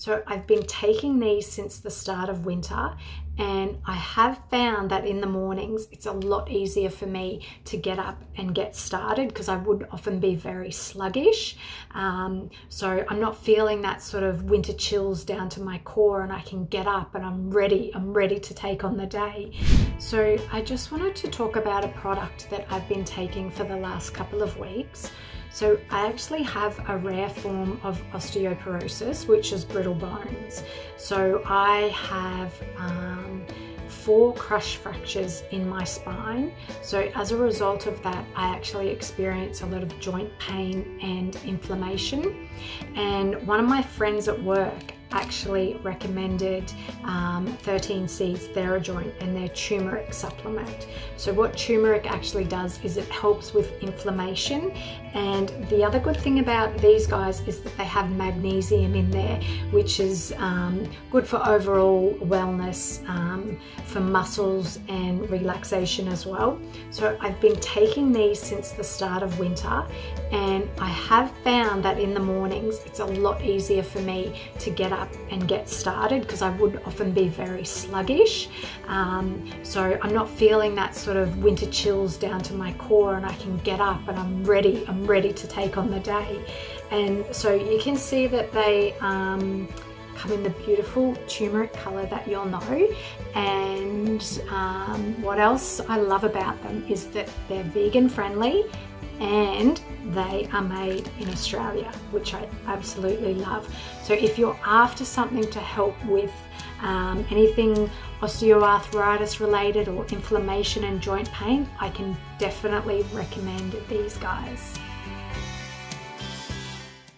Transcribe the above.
So I've been taking these since the start of winter and I have found that in the mornings it's a lot easier for me to get up and get started because I would often be very sluggish. Um, so I'm not feeling that sort of winter chills down to my core and I can get up and I'm ready, I'm ready to take on the day. So I just wanted to talk about a product that I've been taking for the last couple of weeks. So I actually have a rare form of osteoporosis, which is brittle bones. So I have um, four crush fractures in my spine. So as a result of that, I actually experience a lot of joint pain and inflammation. And one of my friends at work actually recommended um, 13 Seeds Therajoint and their turmeric supplement. So what turmeric actually does is it helps with inflammation and the other good thing about these guys is that they have magnesium in there which is um, good for overall wellness um, for muscles and relaxation as well. So I've been taking these since the start of winter and I have found that in the mornings it's a lot easier for me to get up and get started because I would often be very sluggish. Um, so I'm not feeling that sort of winter chills down to my core and I can get up and I'm ready, I'm ready to take on the day. And so you can see that they um, come in the beautiful turmeric color that you'll know. And um, what else I love about them is that they're vegan friendly and they are made in Australia, which I absolutely love. So if you're after something to help with um, anything osteoarthritis related or inflammation and joint pain, I can definitely recommend these guys.